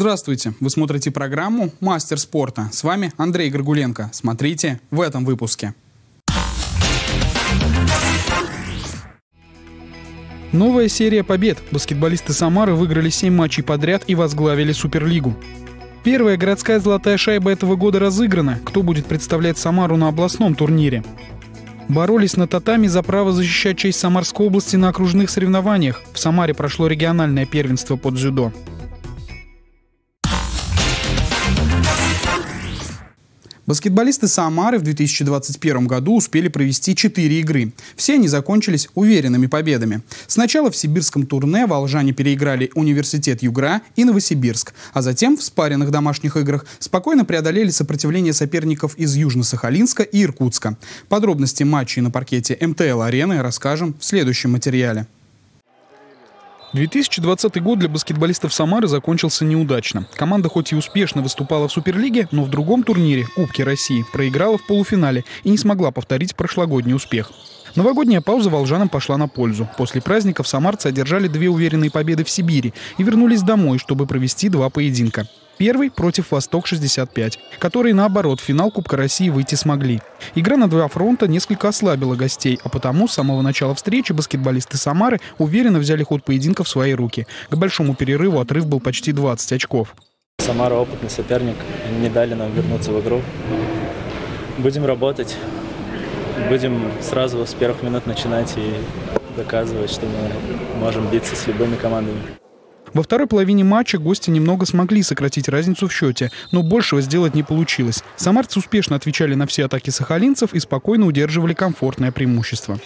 Здравствуйте! Вы смотрите программу «Мастер спорта». С вами Андрей Горгуленко. Смотрите в этом выпуске. Новая серия побед. Баскетболисты Самары выиграли 7 матчей подряд и возглавили Суперлигу. Первая городская золотая шайба этого года разыграна. Кто будет представлять Самару на областном турнире? Боролись на татами за право защищать честь Самарской области на окружных соревнованиях. В Самаре прошло региональное первенство под дзюдо. Баскетболисты Самары в 2021 году успели провести 4 игры. Все они закончились уверенными победами. Сначала в сибирском турне волжане переиграли Университет Югра и Новосибирск, а затем в спаренных домашних играх спокойно преодолели сопротивление соперников из Южно-Сахалинска и Иркутска. Подробности матчей на паркете МТЛ-арены расскажем в следующем материале. 2020 год для баскетболистов Самары закончился неудачно. Команда хоть и успешно выступала в Суперлиге, но в другом турнире, Кубке России, проиграла в полуфинале и не смогла повторить прошлогодний успех. Новогодняя пауза волжанам пошла на пользу. После праздников самарцы одержали две уверенные победы в Сибири и вернулись домой, чтобы провести два поединка. Первый против «Восток-65», которые, наоборот, в финал Кубка России выйти смогли. Игра на два фронта несколько ослабила гостей, а потому с самого начала встречи баскетболисты Самары уверенно взяли ход поединка в свои руки. К большому перерыву отрыв был почти 20 очков. Самара опытный соперник, не дали нам вернуться в игру. Будем работать, будем сразу с первых минут начинать и доказывать, что мы можем биться с любыми командами. Во второй половине матча гости немного смогли сократить разницу в счете, но большего сделать не получилось. Самарцы успешно отвечали на все атаки сахалинцев и спокойно удерживали комфортное преимущество.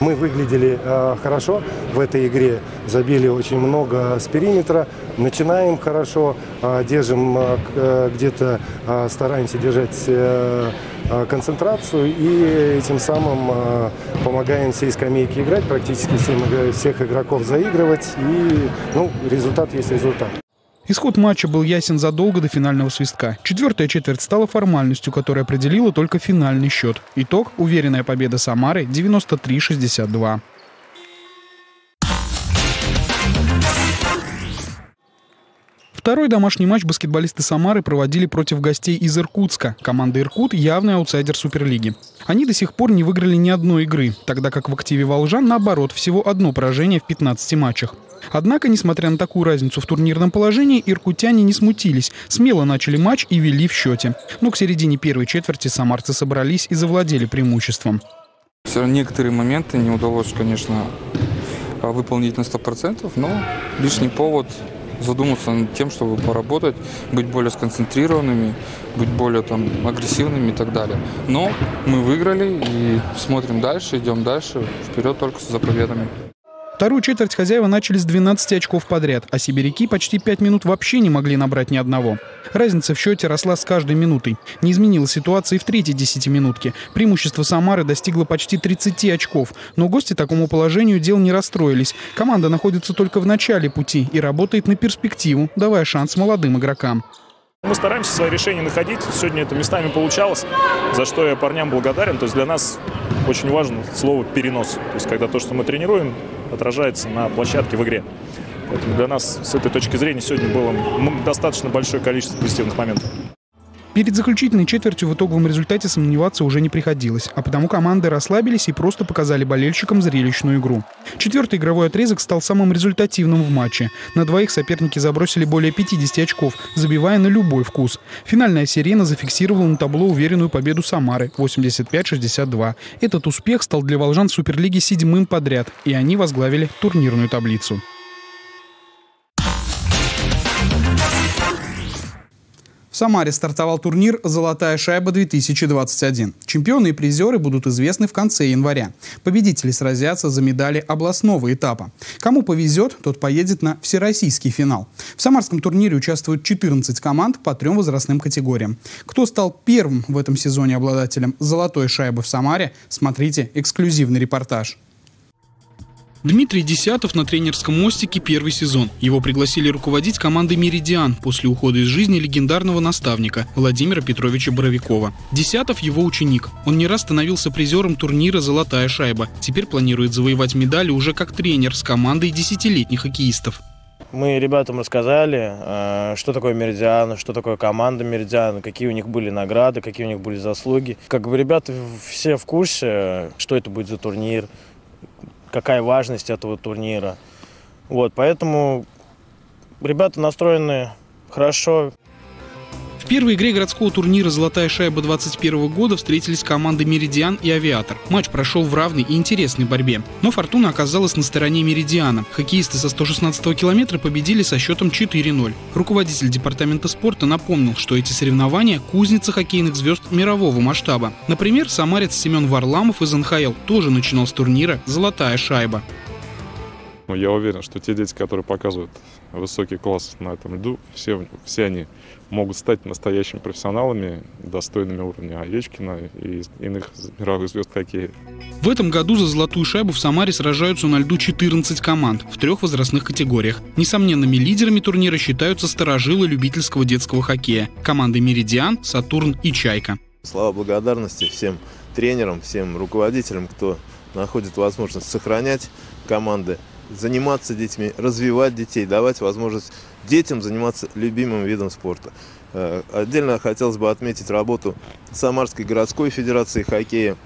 Мы выглядели э, хорошо в этой игре, забили очень много с периметра, начинаем хорошо, э, держим э, э где-то, э, стараемся держать э, концентрацию и этим самым э, помогаем всей скамейке играть, практически всем, всех игроков заигрывать и ну, результат есть результат. Исход матча был ясен задолго до финального свистка. Четвертая четверть стала формальностью, которая определила только финальный счет. Итог – уверенная победа Самары 93-62. Второй домашний матч баскетболисты Самары проводили против гостей из Иркутска. Команда «Иркут» – явный аутсайдер Суперлиги. Они до сих пор не выиграли ни одной игры, тогда как в активе «Волжан» наоборот всего одно поражение в 15 матчах. Однако, несмотря на такую разницу в турнирном положении, иркутяне не смутились, смело начали матч и вели в счете. Но к середине первой четверти самарцы собрались и завладели преимуществом. Все некоторые моменты не удалось, конечно, выполнить на 100%, но лишний повод задуматься над тем, чтобы поработать, быть более сконцентрированными, быть более там, агрессивными и так далее. Но мы выиграли и смотрим дальше, идем дальше, вперед только за победами. Вторую четверть хозяева начали с 12 очков подряд, а сибиряки почти 5 минут вообще не могли набрать ни одного. Разница в счете росла с каждой минутой. Не изменилась ситуация и в третьей десятиминутке. Преимущество Самары достигло почти 30 очков. Но гости такому положению дел не расстроились. Команда находится только в начале пути и работает на перспективу, давая шанс молодым игрокам. Мы стараемся свои решения находить. Сегодня это местами получалось, за что я парням благодарен. То есть для нас очень важно слово «перенос». То есть когда то, что мы тренируем, отражается на площадке в игре. Поэтому для нас с этой точки зрения сегодня было достаточно большое количество позитивных моментов. Перед заключительной четвертью в итоговом результате сомневаться уже не приходилось, а потому команды расслабились и просто показали болельщикам зрелищную игру. Четвертый игровой отрезок стал самым результативным в матче. На двоих соперники забросили более 50 очков, забивая на любой вкус. Финальная сирена зафиксировала на табло уверенную победу Самары 85-62. Этот успех стал для волжан в Суперлиге седьмым подряд, и они возглавили турнирную таблицу. Самаре стартовал турнир «Золотая шайба-2021». Чемпионы и призеры будут известны в конце января. Победители сразятся за медали областного этапа. Кому повезет, тот поедет на всероссийский финал. В самарском турнире участвуют 14 команд по трем возрастным категориям. Кто стал первым в этом сезоне обладателем «Золотой шайбы» в Самаре, смотрите эксклюзивный репортаж. Дмитрий Десятов на тренерском мостике первый сезон. Его пригласили руководить командой «Меридиан» после ухода из жизни легендарного наставника Владимира Петровича Боровикова. Десятов – его ученик. Он не раз становился призером турнира «Золотая шайба». Теперь планирует завоевать медали уже как тренер с командой десятилетних хоккеистов. Мы ребятам рассказали, э, что такое Меридиан, что такое команда Меридиан, какие у них были награды, какие у них были заслуги. Как бы ребята все в курсе, что это будет за турнир, какая важность этого турнира. Вот, поэтому ребята настроены хорошо. Первой игре городского турнира «Золотая шайба-21» года встретились команды «Меридиан» и «Авиатор». Матч прошел в равной и интересной борьбе. Но «Фортуна» оказалась на стороне «Меридиана». Хоккеисты со 116 километра победили со счетом 4-0. Руководитель департамента спорта напомнил, что эти соревнования – кузница хоккейных звезд мирового масштаба. Например, самарец Семен Варламов из НХЛ тоже начинал с турнира «Золотая шайба». Но я уверен, что те дети, которые показывают высокий класс на этом льду, все, все они могут стать настоящими профессионалами, достойными уровня Овечкина и иных мировых звезд хоккея. В этом году за золотую шайбу в Самаре сражаются на льду 14 команд в трех возрастных категориях. Несомненными лидерами турнира считаются старожилы любительского детского хоккея – команды «Меридиан», «Сатурн» и «Чайка». Слова благодарности всем тренерам, всем руководителям, кто находит возможность сохранять команды заниматься детьми, развивать детей, давать возможность детям заниматься любимым видом спорта. Э, отдельно хотелось бы отметить работу Самарской городской федерации хоккея.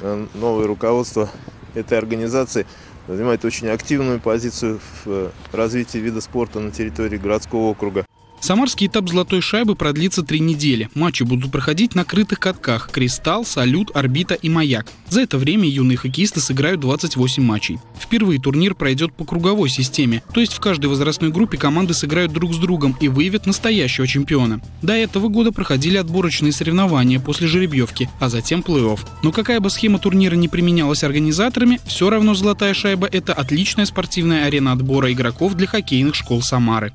Э, новое руководство этой организации занимает очень активную позицию в э, развитии вида спорта на территории городского округа. Самарский этап «Золотой шайбы» продлится три недели. Матчи будут проходить на крытых катках «Кристалл», «Салют», «Орбита» и «Маяк». За это время юные хоккеисты сыграют 28 матчей. Впервые турнир пройдет по круговой системе, то есть в каждой возрастной группе команды сыграют друг с другом и выявят настоящего чемпиона. До этого года проходили отборочные соревнования после жеребьевки, а затем плей-офф. Но какая бы схема турнира не применялась организаторами, все равно «Золотая шайба» — это отличная спортивная арена отбора игроков для хоккейных школ Самары.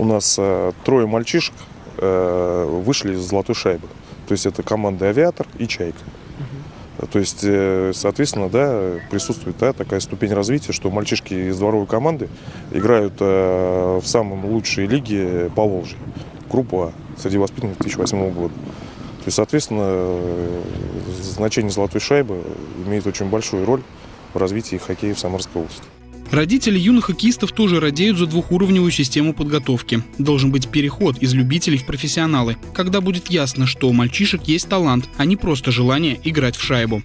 У нас э, трое мальчишек э, вышли из золотой шайбы. То есть это команда «Авиатор» и «Чайка». То есть, э, соответственно, да, присутствует да, такая ступень развития, что мальчишки из дворовой команды играют в самом лучшей лиге по Волжье, группу А, среди воспитанников 2008 года. То есть, соответственно, значение золотой шайбы имеет очень большую роль в развитии хоккея в Самарской области. Родители юных хоккеистов тоже радеют за двухуровневую систему подготовки. Должен быть переход из любителей в профессионалы, когда будет ясно, что у мальчишек есть талант, а не просто желание играть в шайбу.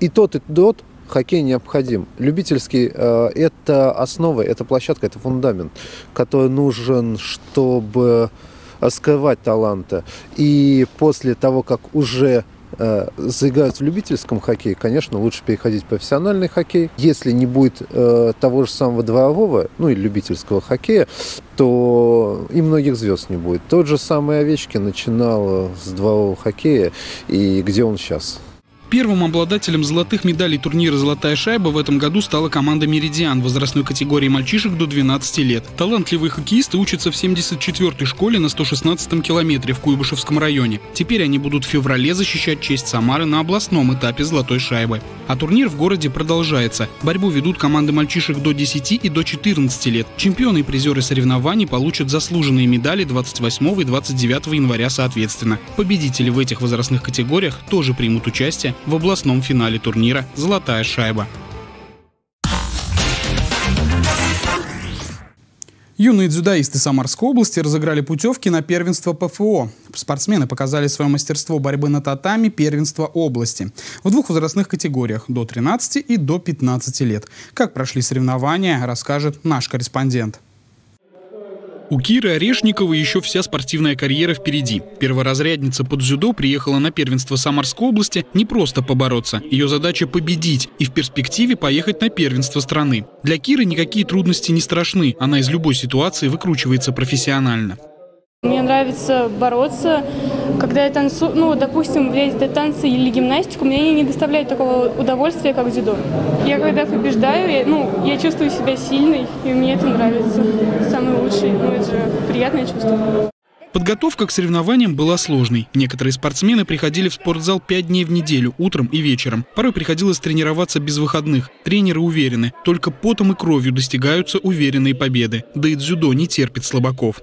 И тот, и тот хоккей необходим. Любительский э, – это основа, это площадка, это фундамент, который нужен, чтобы скрывать таланты. И после того, как уже заиграют в любительском хоккее, конечно, лучше переходить в профессиональный хоккей. Если не будет э, того же самого дворового, ну и любительского хоккея, то и многих звезд не будет. Тот же самый Овечкин начинал с дворового хоккея, и где он сейчас? Первым обладателем золотых медалей турнира «Золотая шайба» в этом году стала команда «Меридиан» возрастной категории мальчишек до 12 лет. Талантливые хоккеисты учатся в 74-й школе на 116-м километре в Куйбышевском районе. Теперь они будут в феврале защищать честь Самары на областном этапе «Золотой шайбы». А турнир в городе продолжается. Борьбу ведут команды мальчишек до 10 и до 14 лет. Чемпионы и призеры соревнований получат заслуженные медали 28 и 29 января соответственно. Победители в этих возрастных категориях тоже примут участие в областном финале турнира «Золотая шайба». Юные дзюдоисты Самарской области разыграли путевки на первенство ПФО. Спортсмены показали свое мастерство борьбы на татами первенства области в двух возрастных категориях – до 13 и до 15 лет. Как прошли соревнования, расскажет наш корреспондент. У Киры Орешниковой еще вся спортивная карьера впереди. Перворазрядница под дзюдо приехала на первенство Самарской области не просто побороться. Ее задача победить и в перспективе поехать на первенство страны. Для Киры никакие трудности не страшны. Она из любой ситуации выкручивается профессионально. Нравится бороться, когда я танцую, ну, допустим, это танцы или гимнастику, мне не доставляет такого удовольствия, как дзюдо. Я когда побеждаю, я, ну, я чувствую себя сильной, и мне это нравится. Самый лучший, ну, это же приятное чувство. Подготовка к соревнованиям была сложной. Некоторые спортсмены приходили в спортзал пять дней в неделю, утром и вечером. Порой приходилось тренироваться без выходных. Тренеры уверены, только потом и кровью достигаются уверенные победы. Да и дзюдо не терпит слабаков.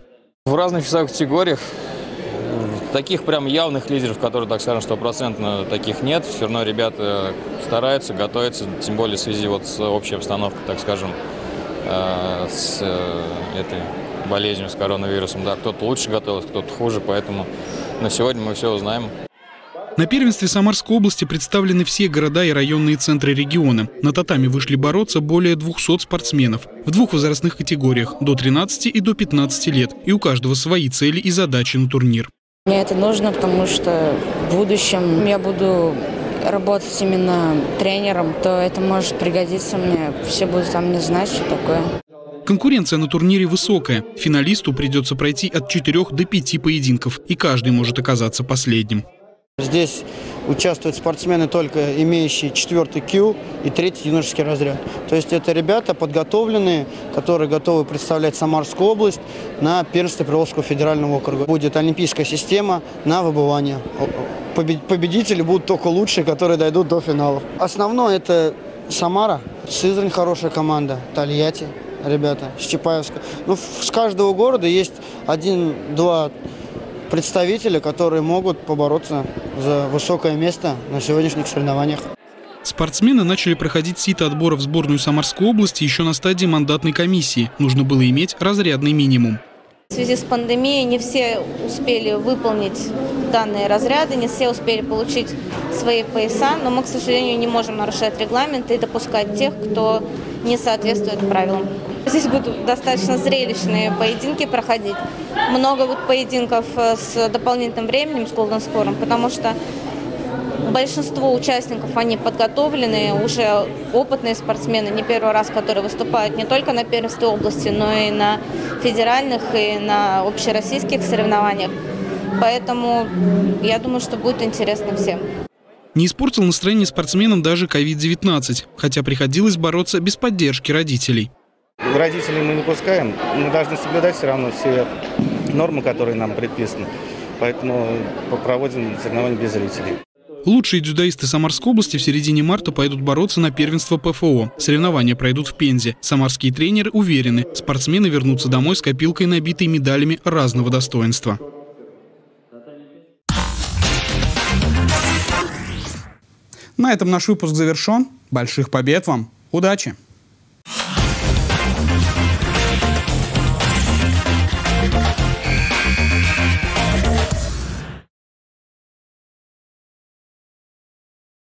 В разных весовых категориях таких прям явных лидеров, которые, так скажем, стопроцентно таких нет. Все равно ребята стараются, готовятся, тем более в связи вот с общей обстановкой, так скажем, э, с э, этой болезнью, с коронавирусом. Да, кто-то лучше готовился, кто-то хуже, поэтому на сегодня мы все узнаем. На первенстве Самарской области представлены все города и районные центры региона. На татами вышли бороться более 200 спортсменов в двух возрастных категориях – до 13 и до 15 лет. И у каждого свои цели и задачи на турнир. Мне это нужно, потому что в будущем я буду работать именно тренером, то это может пригодиться мне. Все будут там не знать, что такое. Конкуренция на турнире высокая. Финалисту придется пройти от 4 до 5 поединков, и каждый может оказаться последним. Здесь участвуют спортсмены, только имеющие четвертый Q и третий юношеский разряд. То есть это ребята подготовленные, которые готовы представлять Самарскую область на первенстве Приволжского федерального округа. Будет олимпийская система на выбывание. Победители будут только лучшие, которые дойдут до финалов. Основное это Самара, Сызрань хорошая команда, Тольятти ребята, Щепаевска. Ну, с каждого города есть один-два представителя, которые могут побороться за высокое место на сегодняшних соревнованиях. Спортсмены начали проходить сито отбора в сборную Самарской области еще на стадии мандатной комиссии. Нужно было иметь разрядный минимум. В связи с пандемией не все успели выполнить данные разряды, не все успели получить свои пояса, но мы, к сожалению, не можем нарушать регламент и допускать тех, кто не соответствует правилам. Здесь будут достаточно зрелищные поединки проходить. Много будет поединков э, с дополнительным временем, с Golden Score, потому что большинство участников, они подготовленные, уже опытные спортсмены, не первый раз, которые выступают не только на первенстве области, но и на федеральных и на общероссийских соревнованиях. Поэтому я думаю, что будет интересно всем. Не испортил настроение спортсменам даже COVID-19, хотя приходилось бороться без поддержки родителей. Родителей мы не пускаем, мы должны соблюдать все равно все нормы, которые нам предписаны. Поэтому проводим соревнования без зрителей. Лучшие дзюдоисты Самарской области в середине марта пойдут бороться на первенство ПФО. Соревнования пройдут в Пензе. Самарские тренеры уверены, спортсмены вернутся домой с копилкой, набитой медалями разного достоинства. На этом наш выпуск завершен. Больших побед вам. Удачи!